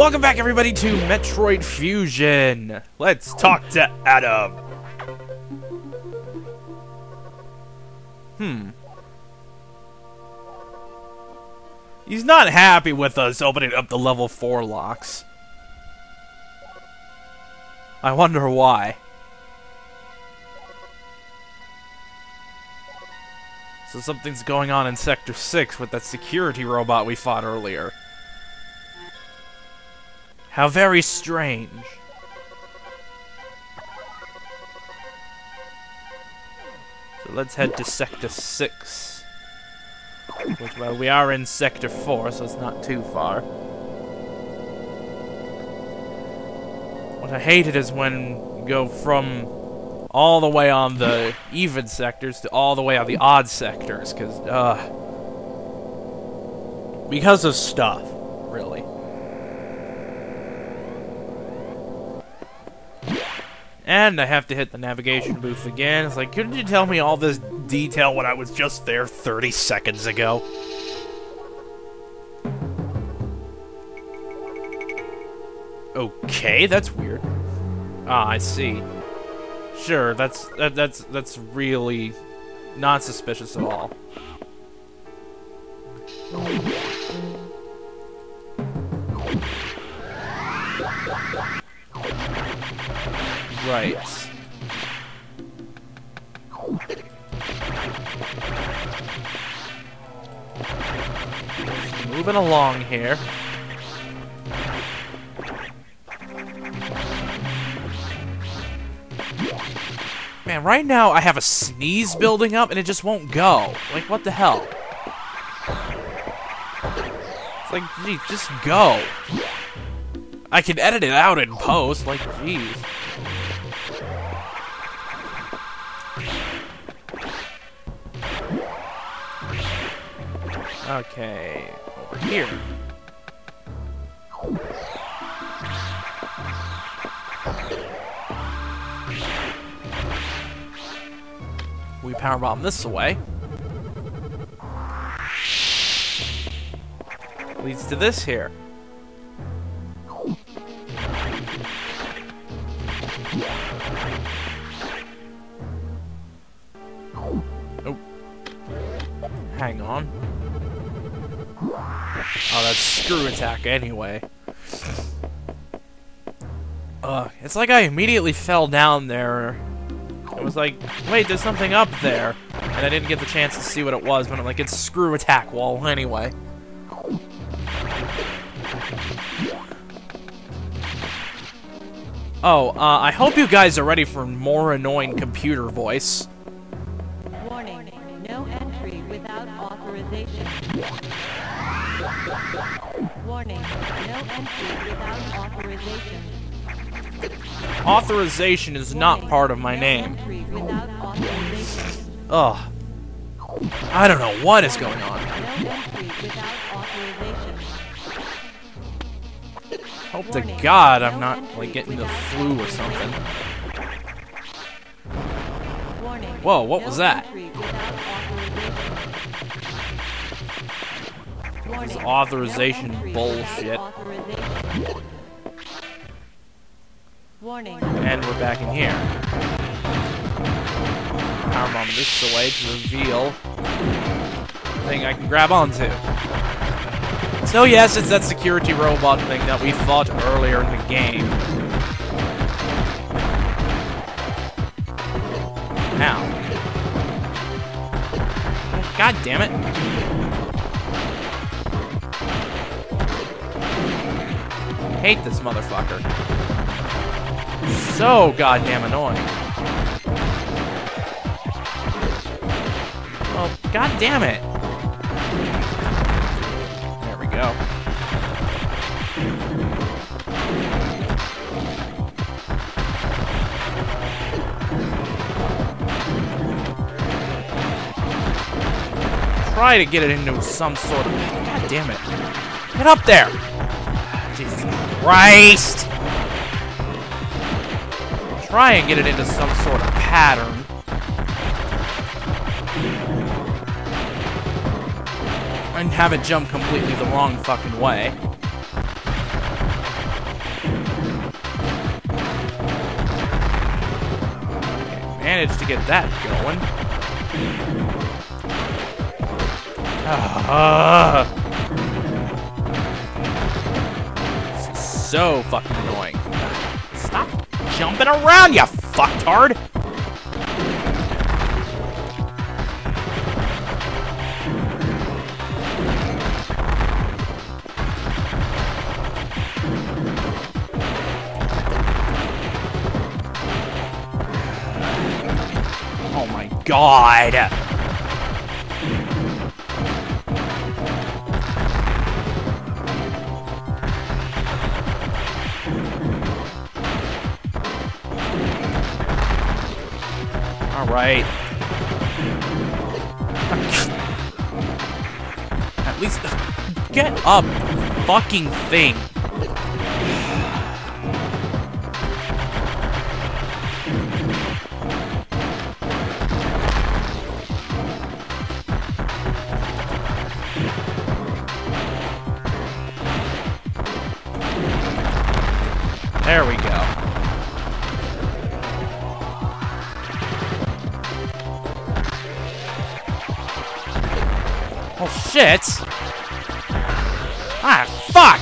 Welcome back, everybody, to Metroid Fusion. Let's talk to Adam. Hmm. He's not happy with us opening up the level 4 locks. I wonder why. So something's going on in Sector 6 with that security robot we fought earlier. How very strange. So let's head to Sector 6. Which, well, we are in Sector 4, so it's not too far. What I hated is when you go from all the way on the even sectors to all the way on the odd sectors, because, uh... Because of stuff, really. And I have to hit the navigation booth again. It's like, couldn't you tell me all this detail when I was just there 30 seconds ago? Okay, that's weird. Ah, I see. Sure, that's that, that's that's really not suspicious at all. Right. Moving along here. Man, right now I have a sneeze building up and it just won't go. Like, what the hell? It's like, gee, just go. I can edit it out in post, like, jeez. Okay, over here. We power bomb this away. Leads to this here. Screw attack anyway. Ugh, it's like I immediately fell down there. I was like, wait, there's something up there. And I didn't get the chance to see what it was, but I'm like, it's screw attack wall anyway. Oh, uh, I hope you guys are ready for more annoying computer voice. Authorization. Is not part of my name. Ugh. I don't know what is going on. Hope to God I'm not, like, getting the flu or something. Whoa, what was that? without authorization. Bullshit. Warning. And we're back in here. Powerbomb this away to reveal the thing I can grab onto. So yes, it's that security robot thing that we fought earlier in the game. Now. God damn it. Hate this motherfucker. So goddamn annoying. Oh, god damn it. There we go. Try to get it into some sort of... God damn it. Get up there! Jesus Christ! try and get it into some sort of pattern. And have it jump completely the wrong fucking way. Okay, managed to get that going. Ah. So fucking annoying. Jumping around, you fucktard! Oh my god! Alright. At least get up, fucking thing. There we go. Shit! Ah, fuck!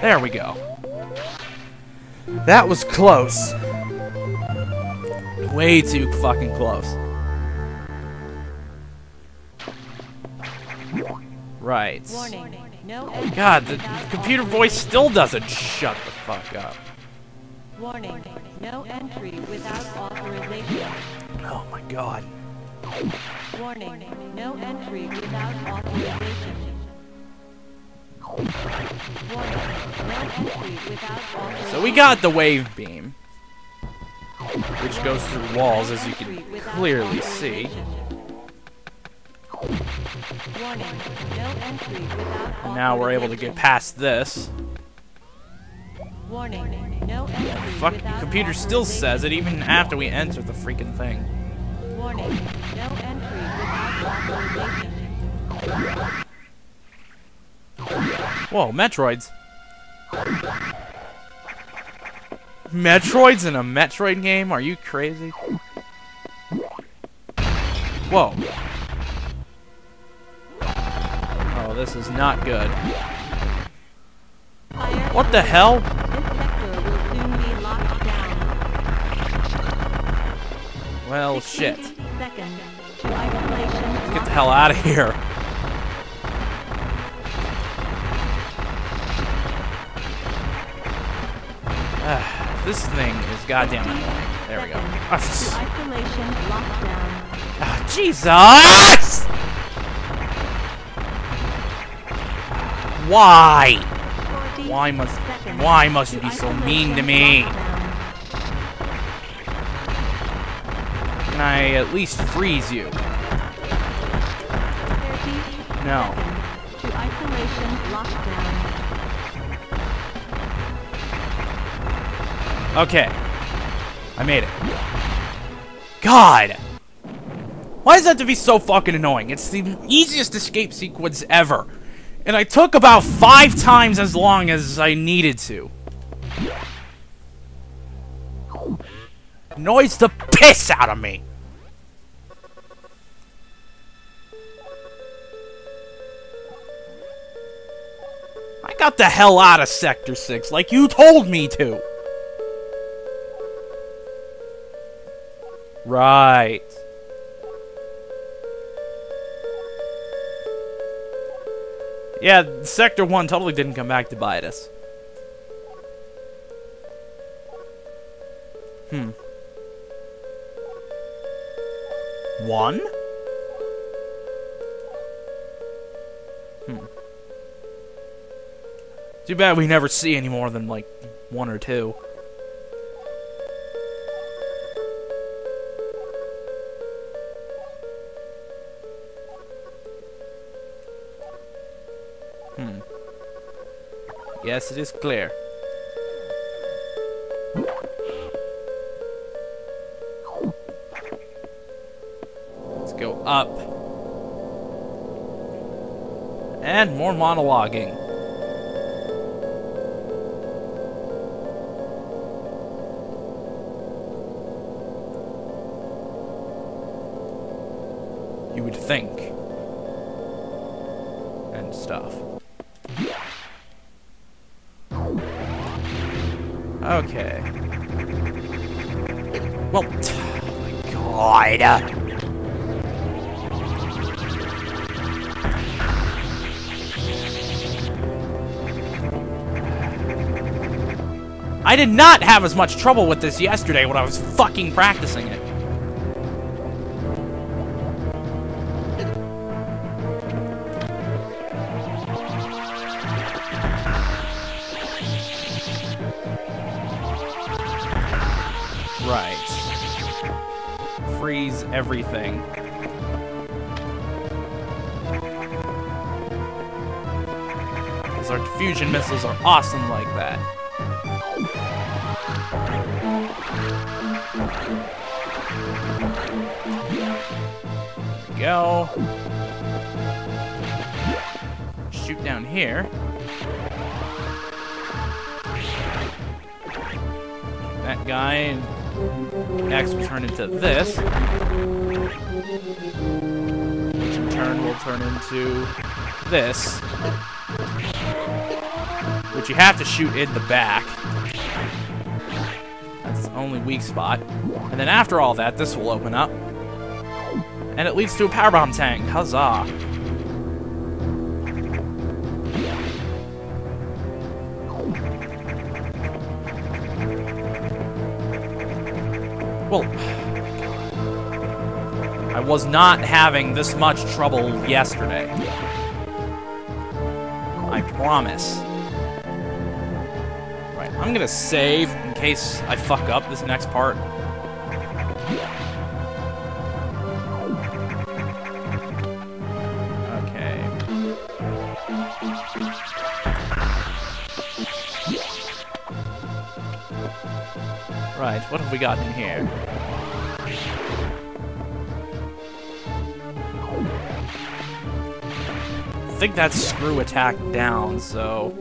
There we go. That was close. Way too fucking close. Right. Warning. No entry God, the computer voice still doesn't shut the fuck up. Warning. No entry without authorization. Oh my god. Warning. No entry without authorization. Warning. No entry without authorization. So we got the wave beam, which goes through walls, as you can clearly see. Warning. No entry without And now we're able to get past this. Warning. No entry Fuck, computer still says it even after we enter the freaking thing. Warning. No entry without. Whoa, Metroids. Metroids in a Metroid game? Are you crazy? Whoa. Oh, this is not good. What the hell? Well, shit. 60 Seconds to isolation. Get the hell out of here. Ah, this thing is goddamn annoying. There we go. Ah, isolation lockdown. Jesus! Why? Why must why must you be so mean to me? Can I at least freeze you? 30 No. to isolation lockdown. Okay. I made it. God! Why does that to be so fucking annoying? It's the easiest escape sequence ever. And I took about five times as long as I needed to. Annoys the piss out of me. I got the hell out of Sector 6 like you told me to. Right. Yeah, Sector 1 totally didn't come back to bite us. One? Hmm. Too bad we never see any more than, like, one or two. Hmm. Yes, it is clear. up. And more monologuing. You would think. And stuff. Okay. Well, oh my god. I did not have as much trouble with this yesterday when I was fucking practicing it. Right. Freeze everything. Because our diffusion missiles are awesome like that. Go. Shoot down here. That guy next will turn into this. Which in turn will turn into this. Which you have to shoot in the back. That's the only weak spot. And then after all that, this will open up. And it leads to a power bomb tank. Huzzah. Well, I was not having this much trouble yesterday. I promise. Right, I'm gonna save in case I fuck up this next part. Right, what have we got in here? I think that's screw attack down, so...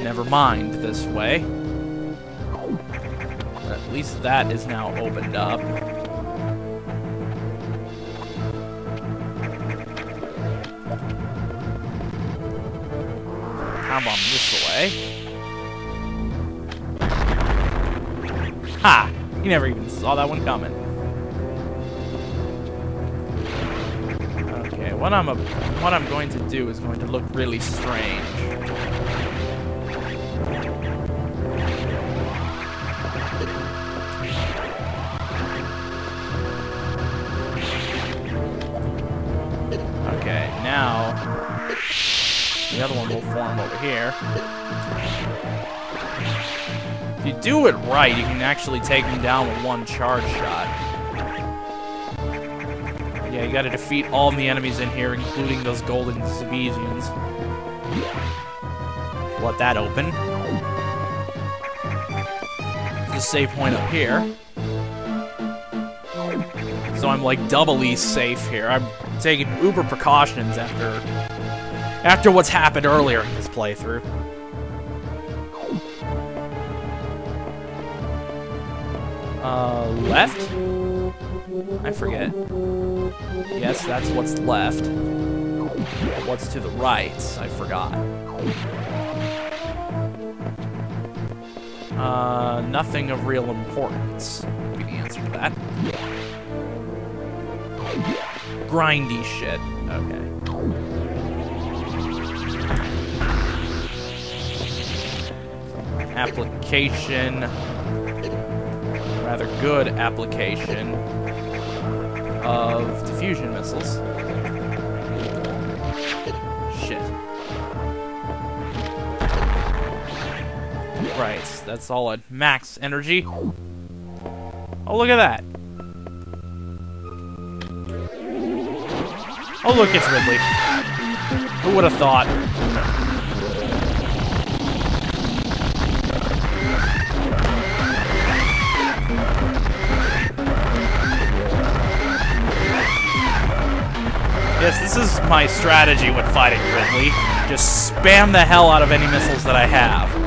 Never mind this way. At least that is now opened up. Power bomb this way. Ha! You never even saw that one coming. Okay, what I'm a, what I'm going to do is going to look really strange. The other one will form over here. If you do it right, you can actually take them down with one charge shot. Yeah, you gotta defeat all the enemies in here, including those golden Zebesians. Let that open. There's a save point up here. So I'm like doubly safe here. I'm taking uber precautions after after what's happened earlier in this playthrough. Uh, left? I forget. Yes, that's what's left. What's to the right? I forgot. Uh, nothing of real importance. Would be the answer to that. Grindy shit. Okay. Application. Rather good application of diffusion missiles. Shit. Right, that's all at max energy. Oh, look at that. Oh, look, it's Ridley. Who would have thought? Yes, this is my strategy when fighting Ridley. Just spam the hell out of any missiles that I have.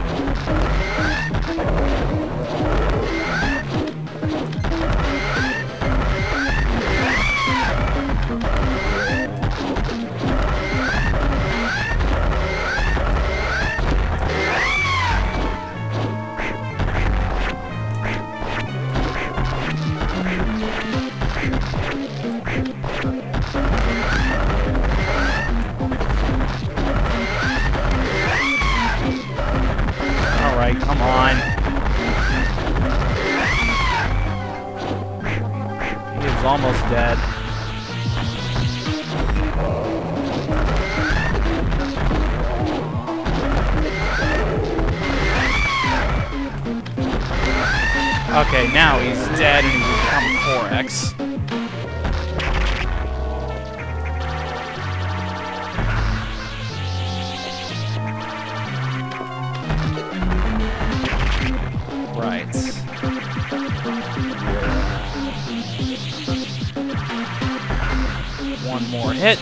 One more hit.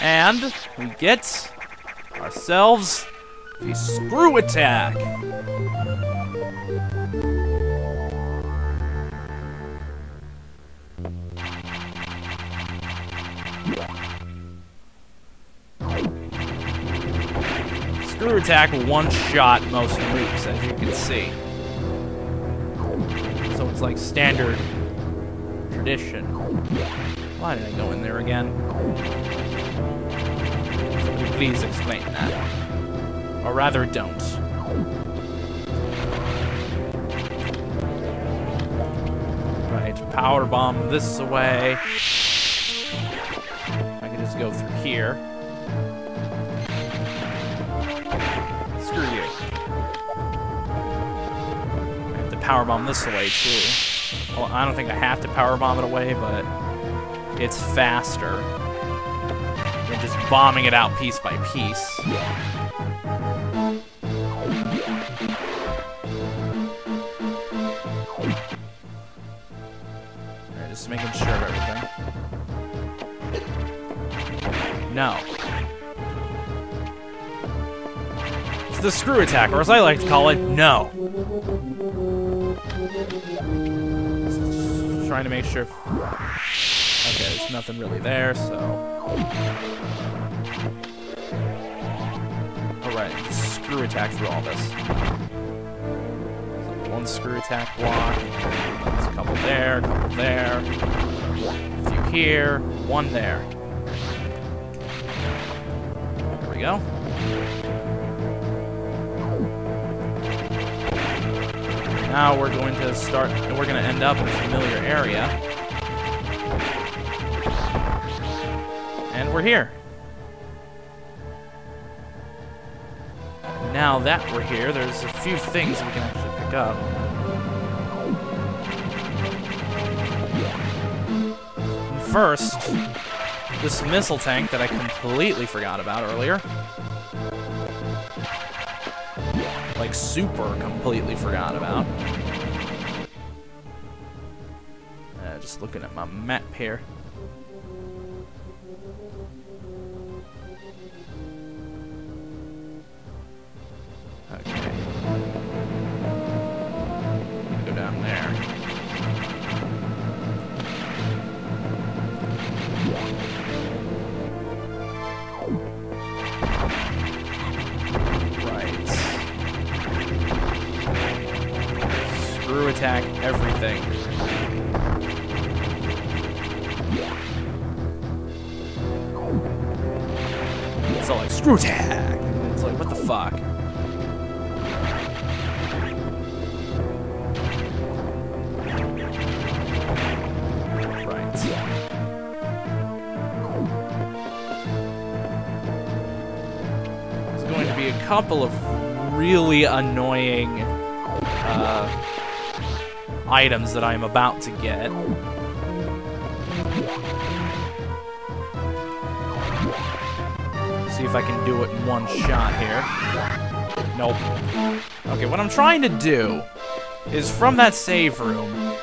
And we get ourselves the screw attack. Screw attack one shot most moves, as you can see. Like standard tradition. Why did I go in there again? Somebody please explain that. Or rather, don't. Right, power bomb this away. I can just go through here. I have to power bomb this away too. Well, I don't think I have to power bomb it away, but it's faster than just bombing it out piece by piece. Alright, just making sure of everything. No. It's the screw attack, or as I like to call it, no. Trying to make sure. Okay, there's nothing really there, so. Alright, screw attack through all this. One screw attack block. There's a couple there, a couple there. A few here, one there. There we go. Now we're going to start, and we're going to end up in a familiar area. And we're here. Now that we're here, there's a few things we can actually pick up. First, this missile tank that I completely forgot about earlier. Super completely forgot about. Uh, just looking at my map here. Be a couple of really annoying uh, items that I'm about to get. See if I can do it in one shot here. Nope. Okay, what I'm trying to do is from that save room,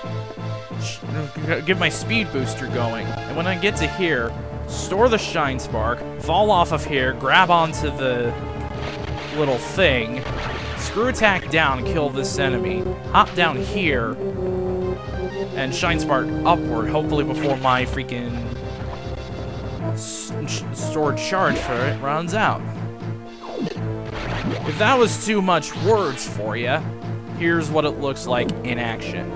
get my speed booster going, and when I get to here, store the shine spark, fall off of here, grab onto the little thing, screw attack down, kill this enemy, hop down here, and shine spark upward, hopefully before my freaking stored charge for it runs out. If that was too much words for you, here's what it looks like in action.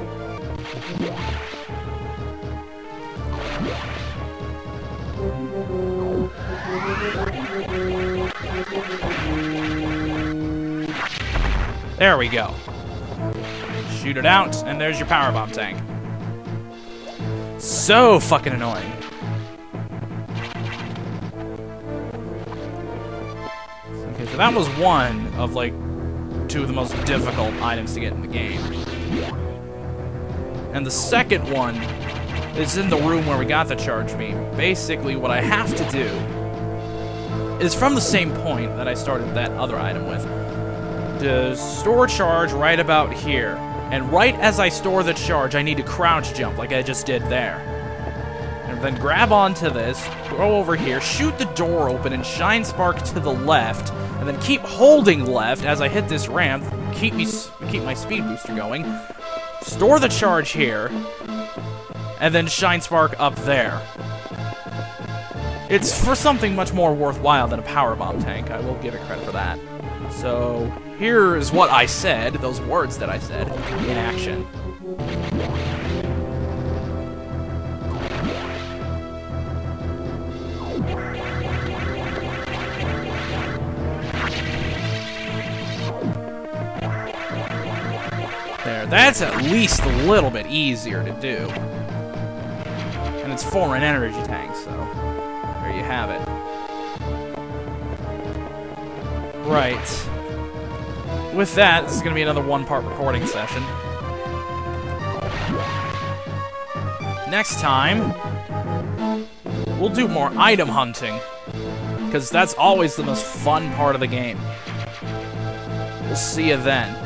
There we go. Shoot it out, and there's your power bomb tank. So fucking annoying. Okay, so that was one of like two of the most difficult items to get in the game. And the second one is in the room where we got the charge beam. Basically, what I have to do is from the same point that I started that other item with. To store charge right about here. And right as I store the charge, I need to crouch jump like I just did there. And then grab onto this, go over here, shoot the door open, and shine spark to the left, and then keep holding left as I hit this ramp, keep me keep my speed booster going. Store the charge here, and then shine spark up there. It's for something much more worthwhile than a power bomb tank. I will give it credit for that. So here is what I said, those words that I said, in action. There, that's at least a little bit easier to do. And it's foreign energy tank, so there you have it. Right. With that, this is going to be another one-part recording session. Next time, we'll do more item hunting. Because that's always the most fun part of the game. We'll see you then.